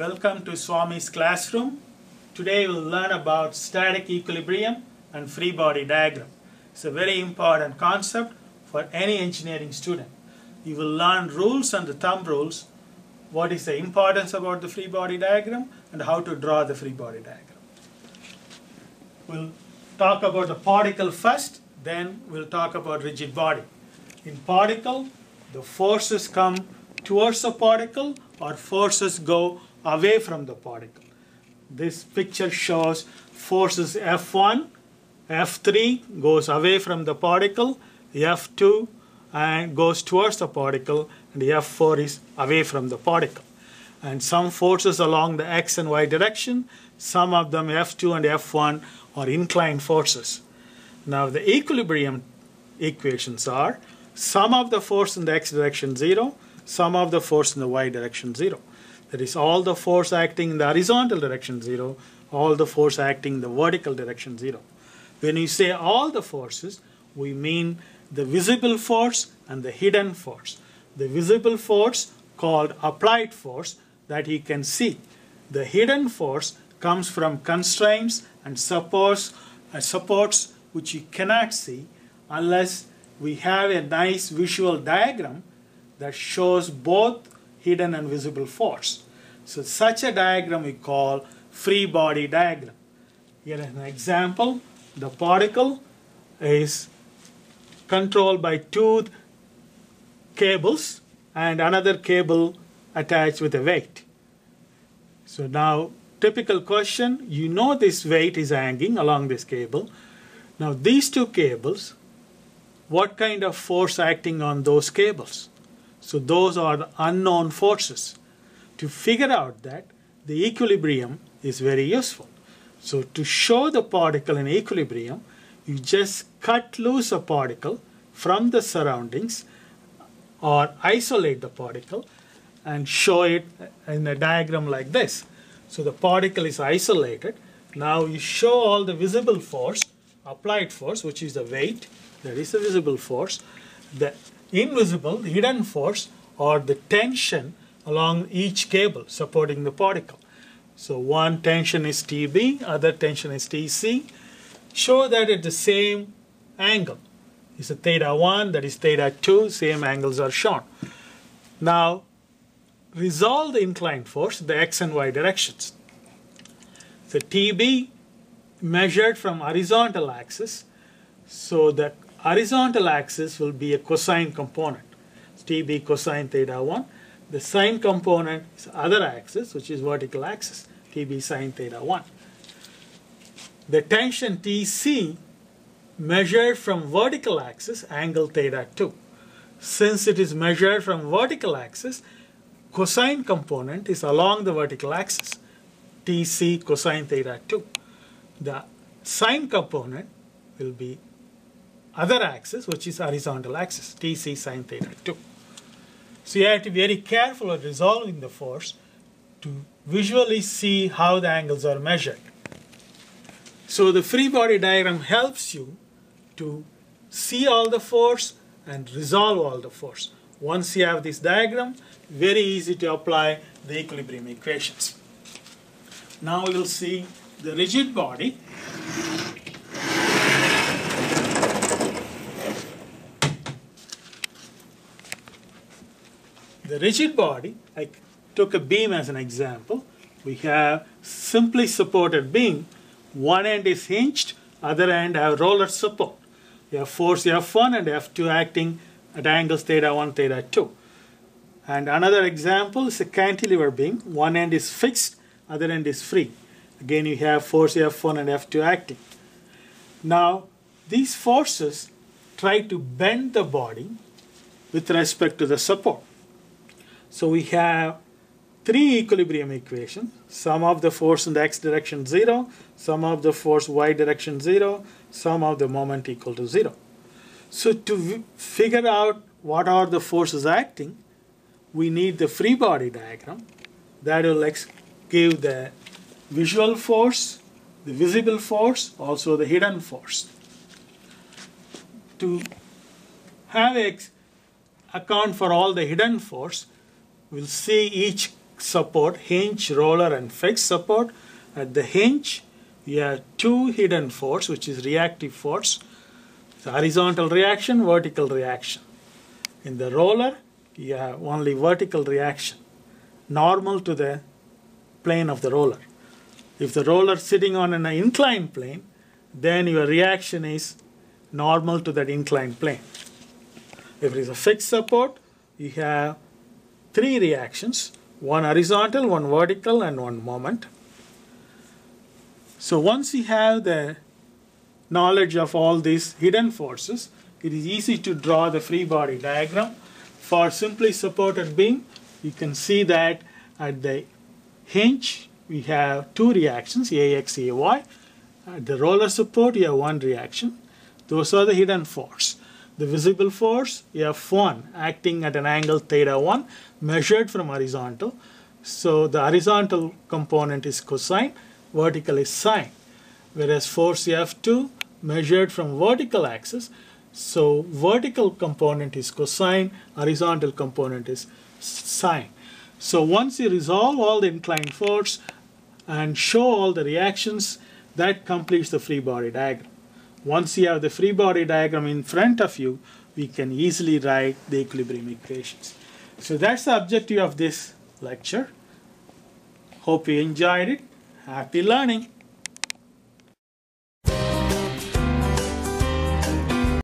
Welcome to Swami's classroom. Today we'll learn about static equilibrium and free body diagram. It's a very important concept for any engineering student. You will learn rules and the thumb rules, what is the importance about the free body diagram and how to draw the free body diagram. We'll talk about the particle first, then we'll talk about rigid body. In particle, the forces come towards the particle or forces go away from the particle. This picture shows forces F1, F3 goes away from the particle, F2 and goes towards the particle, and F4 is away from the particle. And some forces along the x and y direction, some of them F2 and F1 are inclined forces. Now the equilibrium equations are sum of the force in the x direction 0, sum of the force in the y direction 0. That is all the force acting in the horizontal direction 0, all the force acting in the vertical direction 0. When we say all the forces, we mean the visible force and the hidden force. The visible force called applied force that you can see. The hidden force comes from constraints and supports, uh, supports which you cannot see unless we have a nice visual diagram that shows both hidden and visible force. So such a diagram we call free body diagram. Here is an example. The particle is controlled by two cables and another cable attached with a weight. So now typical question, you know this weight is hanging along this cable. Now these two cables, what kind of force acting on those cables? So those are the unknown forces. To figure out that, the equilibrium is very useful. So to show the particle in equilibrium, you just cut loose a particle from the surroundings or isolate the particle and show it in a diagram like this. So the particle is isolated. Now you show all the visible force, applied force, which is the weight, that is the visible force. The invisible, hidden force, or the tension along each cable supporting the particle. So one tension is TB, other tension is TC. Show that at the same angle. It's a theta 1, that is theta 2, same angles are shown. Now, resolve the inclined force the x and y directions. So TB measured from horizontal axis, so the horizontal axis will be a cosine component. TB cosine theta 1. The sine component is other axis, which is vertical axis, TB sine theta 1. The tension TC measured from vertical axis, angle theta 2. Since it is measured from vertical axis, cosine component is along the vertical axis, TC cosine theta 2. The sine component will be other axis, which is horizontal axis, TC sine theta 2. So you have to be very careful of resolving the force to visually see how the angles are measured. So the free body diagram helps you to see all the force and resolve all the force. Once you have this diagram, very easy to apply the equilibrium equations. Now we will see the rigid body. The rigid body, I took a beam as an example. We have simply supported beam. One end is hinged, other end have roller support. You have force F1 and F2 acting at angles theta 1, theta 2. And another example is a cantilever beam. One end is fixed, other end is free. Again, you have force F1 and F2 acting. Now, these forces try to bend the body with respect to the support. So we have three equilibrium equations. Sum of the force in the x direction 0, sum of the force y direction 0, sum of the moment equal to 0. So to figure out what are the forces acting, we need the free body diagram that will give the visual force, the visible force, also the hidden force. To have x account for all the hidden force, we'll see each support, hinge, roller, and fixed support. At the hinge, you have two hidden force, which is reactive force. The horizontal reaction, vertical reaction. In the roller, you have only vertical reaction, normal to the plane of the roller. If the roller is sitting on an inclined plane, then your reaction is normal to that inclined plane. If it is a fixed support, you have three reactions, one horizontal, one vertical, and one moment. So once you have the knowledge of all these hidden forces, it is easy to draw the free body diagram. For simply supported beam, you can see that at the hinge, we have two reactions, AX, AY. At the roller support, you have one reaction. Those are the hidden force. The visible force, you have F1, acting at an angle theta 1, measured from horizontal. So the horizontal component is cosine, vertical is sine. Whereas force F2, measured from vertical axis, so vertical component is cosine, horizontal component is sine. So once you resolve all the inclined force and show all the reactions, that completes the free body diagram. Once you have the free body diagram in front of you, we can easily write the equilibrium equations. So that's the objective of this lecture. Hope you enjoyed it. Happy learning.